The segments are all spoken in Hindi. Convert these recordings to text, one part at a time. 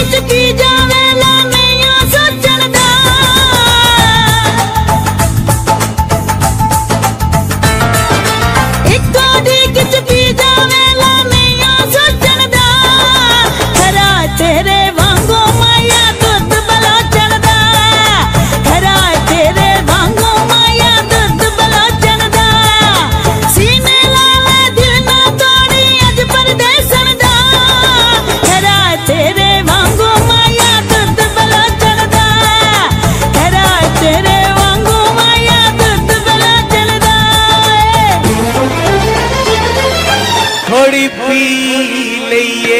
কিছু কি যা பீலையே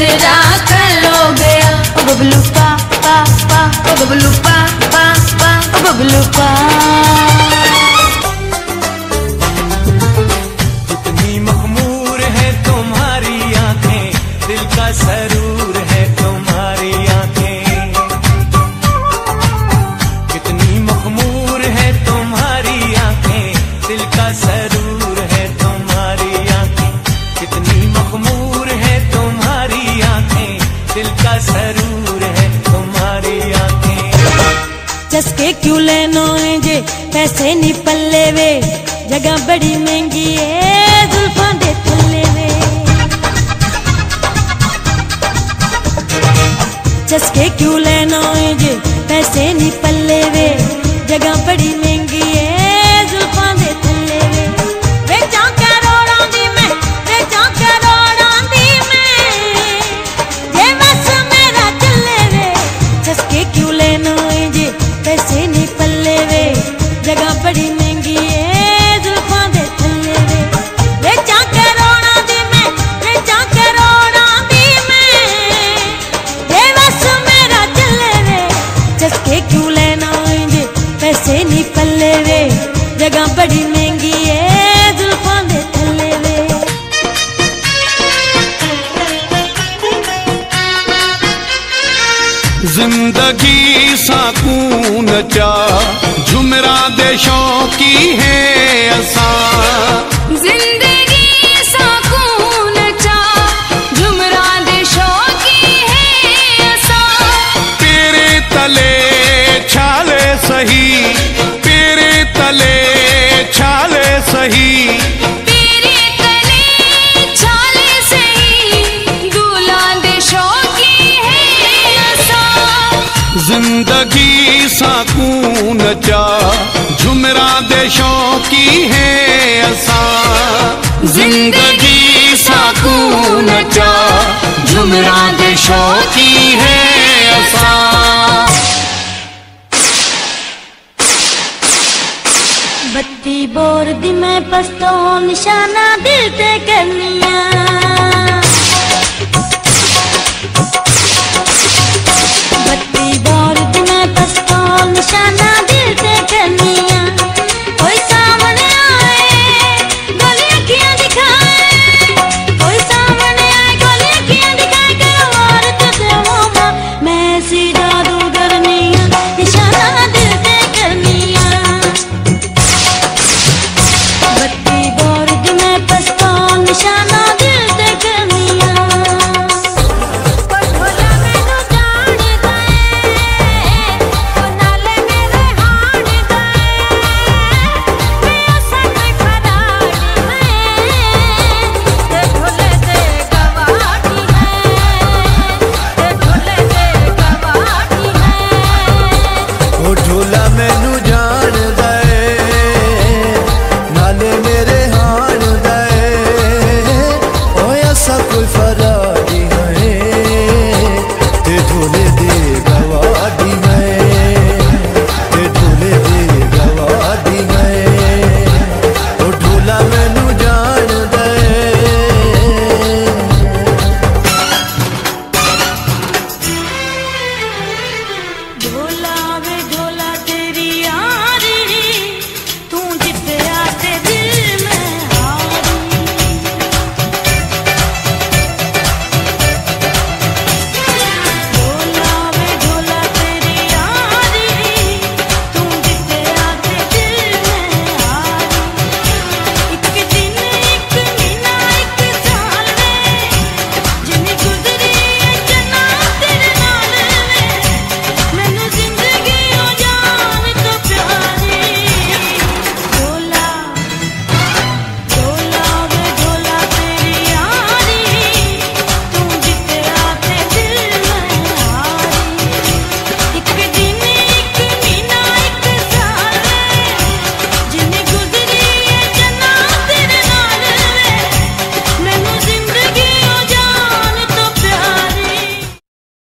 तेरा करो गया। ओ बबलू पा पा पा बबलू पा पा पा बबलू पा। सस्ते क्यों लेनो है जे? पैसे नी पल्ले वे जगह बड़ी महँगी है, जुल्फा दे थल्ले वे चस्के क्यों लेनो है जे? पैसे नी पल्ले वे जगह बड़ी महँगी जगह बड़ी महँगी है ज़िंदगी साकून चा झुमरा देशों की ज़िंदगी साकून चा। झुमरा देशों की है असा ज़िंदगी साकू नचा झुमरा देशों की है असा बत्ती बोर दी मैं पस्तो निशाना दिल ते के